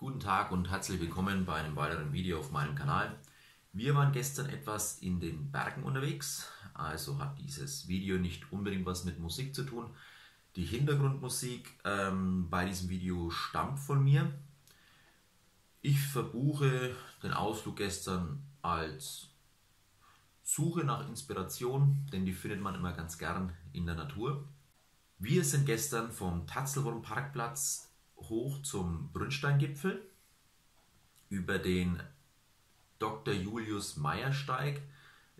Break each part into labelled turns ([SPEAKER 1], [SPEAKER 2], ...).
[SPEAKER 1] Guten Tag und herzlich willkommen bei einem weiteren Video auf meinem Kanal. Wir waren gestern etwas in den Bergen unterwegs, also hat dieses Video nicht unbedingt was mit Musik zu tun. Die Hintergrundmusik ähm, bei diesem Video stammt von mir. Ich verbuche den Ausflug gestern als Suche nach Inspiration, denn die findet man immer ganz gern in der Natur. Wir sind gestern vom Tatzelwurm Parkplatz hoch zum Brünnsteingipfel über den Dr. Julius Meyer Steig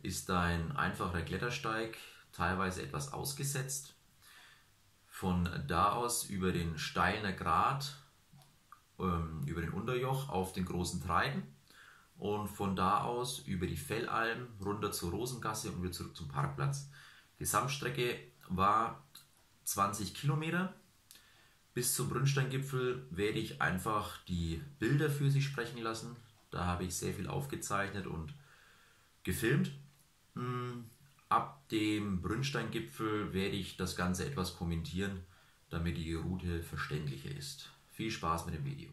[SPEAKER 1] ist ein einfacher Klettersteig, teilweise etwas ausgesetzt. Von da aus über den Steiner Grat, ähm, über den Unterjoch auf den großen Treiben und von da aus über die Fellalm runter zur Rosengasse und wieder zurück zum Parkplatz. Gesamtstrecke war 20 Kilometer bis zum Brünnsteingipfel werde ich einfach die Bilder für sich sprechen lassen. Da habe ich sehr viel aufgezeichnet und gefilmt. Hm, ab dem Brünnsteingipfel werde ich das Ganze etwas kommentieren, damit die Route verständlicher ist. Viel Spaß mit dem Video.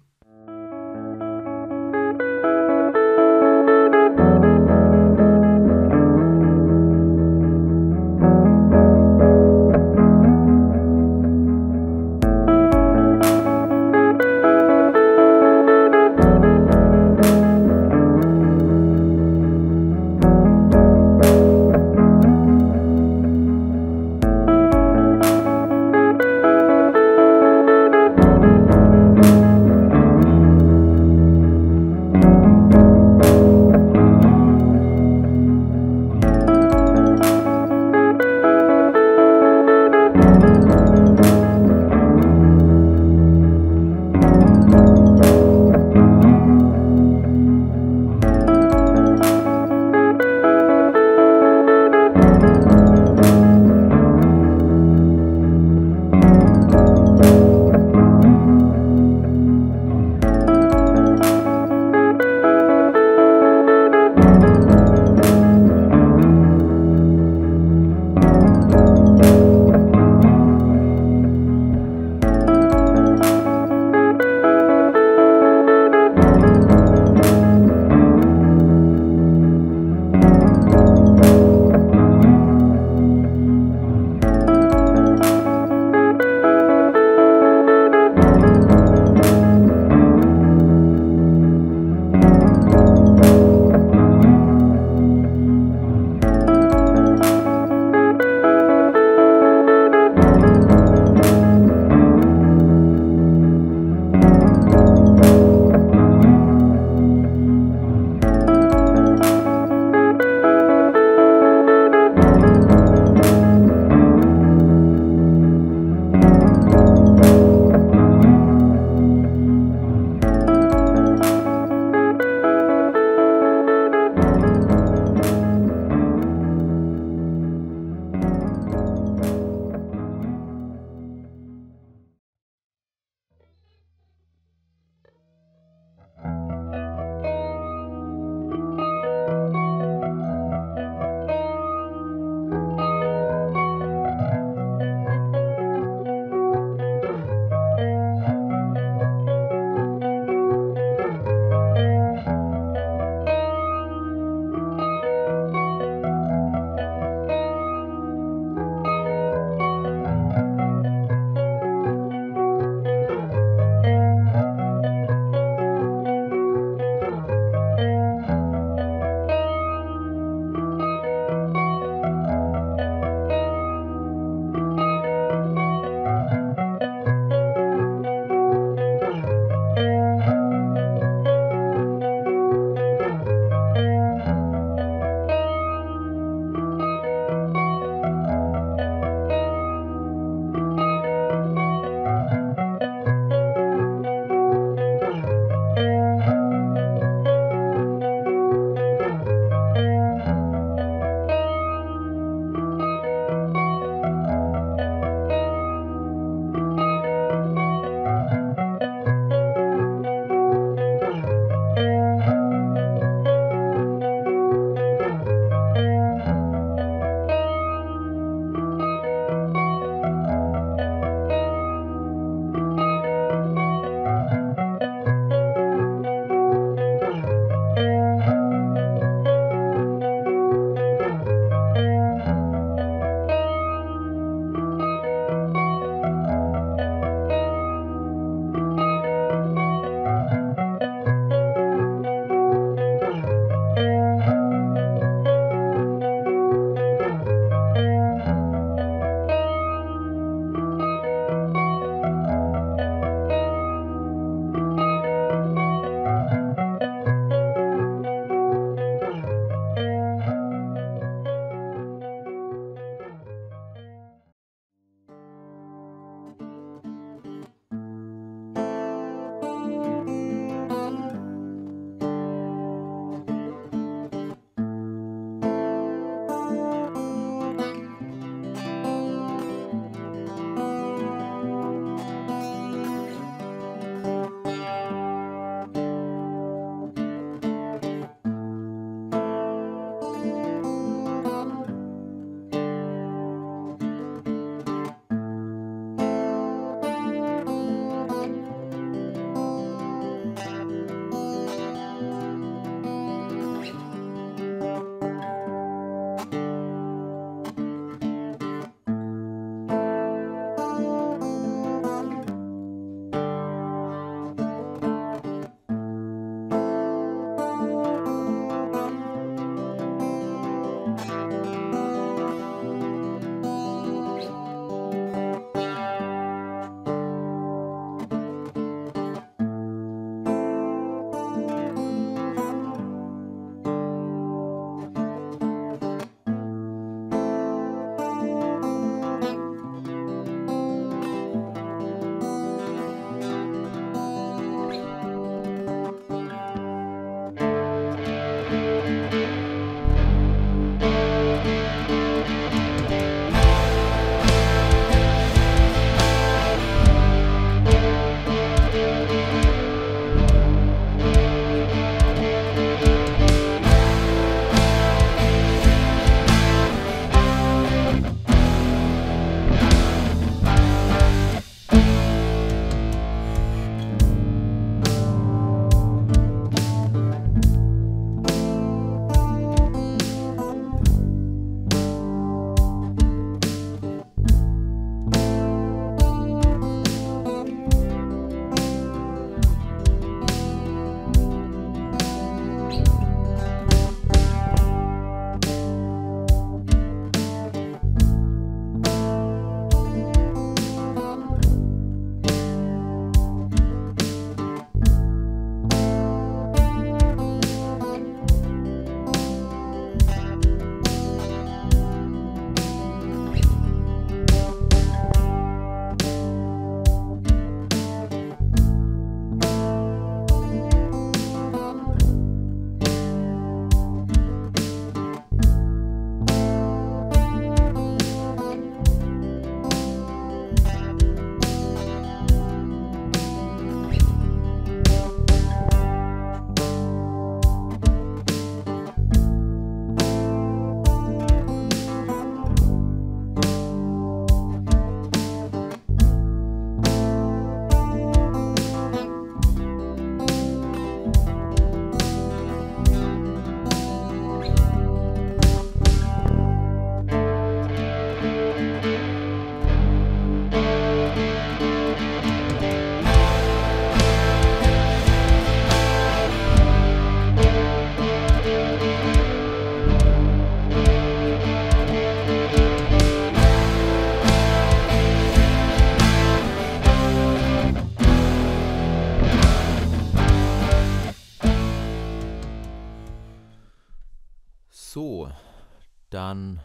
[SPEAKER 1] Dann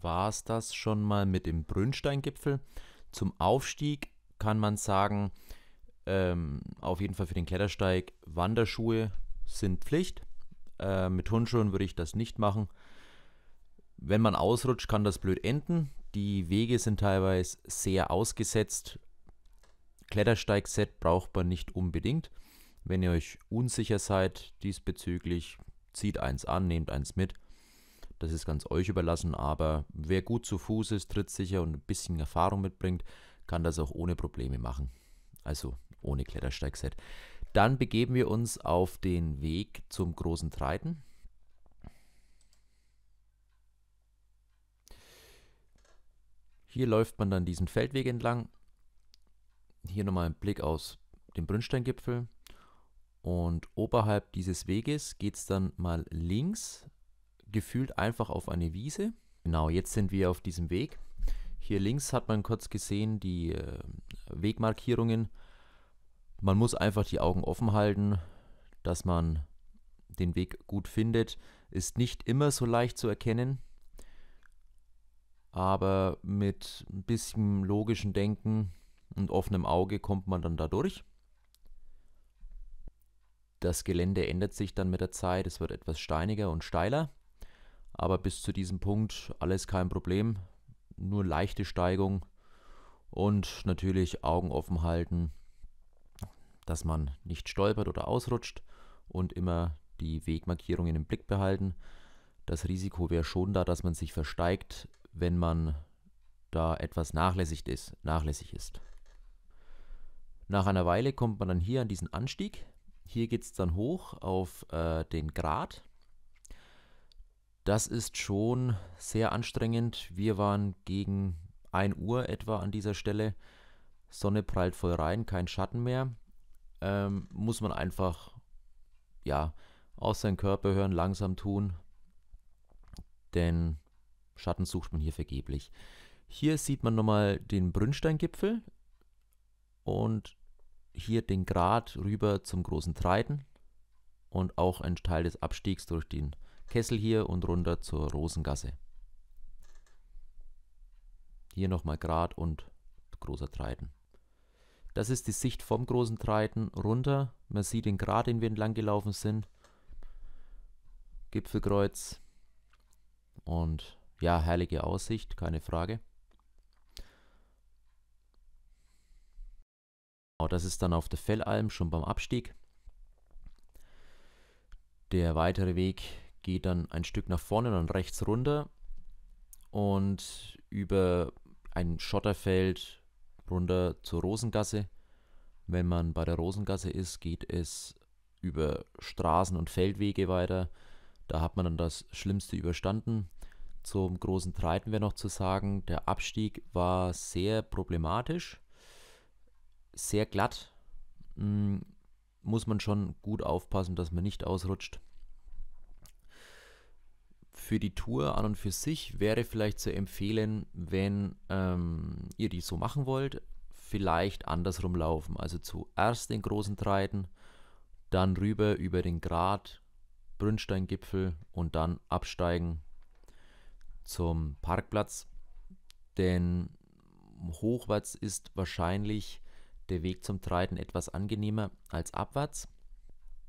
[SPEAKER 1] war es das schon mal mit dem Brünnsteingipfel. Zum Aufstieg kann man sagen, ähm, auf jeden Fall für den Klettersteig, Wanderschuhe sind Pflicht. Äh, mit Turnschuhen würde ich das nicht machen. Wenn man ausrutscht, kann das blöd enden. Die Wege sind teilweise sehr ausgesetzt. Klettersteigset braucht man nicht unbedingt. Wenn ihr euch unsicher seid diesbezüglich, zieht eins an, nehmt eins mit. Das ist ganz euch überlassen, aber wer gut zu Fuß ist, trittsicher und ein bisschen Erfahrung mitbringt, kann das auch ohne Probleme machen. Also ohne Klettersteigset. Dann begeben wir uns auf den Weg zum großen Treiten. Hier läuft man dann diesen Feldweg entlang. Hier nochmal ein Blick aus dem Brünnsteingipfel. Und oberhalb dieses Weges geht es dann mal links gefühlt einfach auf eine Wiese. Genau, jetzt sind wir auf diesem Weg. Hier links hat man kurz gesehen die äh, Wegmarkierungen. Man muss einfach die Augen offen halten, dass man den Weg gut findet. Ist nicht immer so leicht zu erkennen, aber mit ein bisschen logischem Denken und offenem Auge kommt man dann da durch. Das Gelände ändert sich dann mit der Zeit, es wird etwas steiniger und steiler. Aber bis zu diesem Punkt alles kein Problem. Nur leichte Steigung und natürlich Augen offen halten, dass man nicht stolpert oder ausrutscht und immer die Wegmarkierungen im Blick behalten. Das Risiko wäre schon da, dass man sich versteigt, wenn man da etwas nachlässig ist. Nachlässig ist. Nach einer Weile kommt man dann hier an diesen Anstieg. Hier geht es dann hoch auf äh, den Grat. Das ist schon sehr anstrengend. Wir waren gegen 1 Uhr etwa an dieser Stelle. Sonne prallt voll rein, kein Schatten mehr. Ähm, muss man einfach, ja, aus seinem Körper hören, langsam tun. Denn Schatten sucht man hier vergeblich. Hier sieht man nochmal den Brünnsteingipfel und hier den Grat rüber zum großen Treiten und auch ein Teil des Abstiegs durch den Kessel hier und runter zur Rosengasse. Hier nochmal Grad und großer Treiten. Das ist die Sicht vom großen Treiten runter. Man sieht den Grat, den wir entlang gelaufen sind. Gipfelkreuz. Und ja, herrliche Aussicht, keine Frage. Oh, das ist dann auf der Fellalm schon beim Abstieg. Der weitere Weg geht dann ein Stück nach vorne dann rechts runter und über ein Schotterfeld runter zur Rosengasse. Wenn man bei der Rosengasse ist, geht es über Straßen und Feldwege weiter. Da hat man dann das Schlimmste überstanden. Zum großen Treiten wäre noch zu sagen, der Abstieg war sehr problematisch, sehr glatt. Hm, muss man schon gut aufpassen, dass man nicht ausrutscht für die Tour an und für sich wäre vielleicht zu empfehlen, wenn ähm, ihr die so machen wollt, vielleicht andersrum laufen. Also zuerst den großen Treiten, dann rüber über den Grat, Brünnsteingipfel und dann absteigen zum Parkplatz. Denn hochwärts ist wahrscheinlich der Weg zum Treiten etwas angenehmer als abwärts.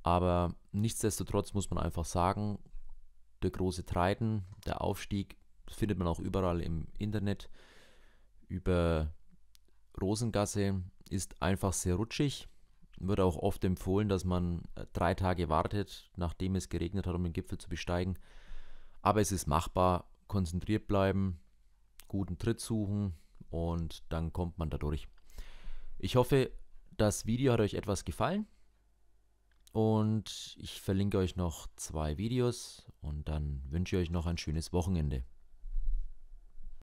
[SPEAKER 1] Aber nichtsdestotrotz muss man einfach sagen, der große Treiten, der Aufstieg, das findet man auch überall im Internet. Über Rosengasse ist einfach sehr rutschig. Wird auch oft empfohlen, dass man äh, drei Tage wartet, nachdem es geregnet hat, um den Gipfel zu besteigen. Aber es ist machbar. Konzentriert bleiben, guten Tritt suchen und dann kommt man da durch. Ich hoffe, das Video hat euch etwas gefallen. Und ich verlinke euch noch zwei Videos und dann wünsche ich euch noch ein schönes Wochenende.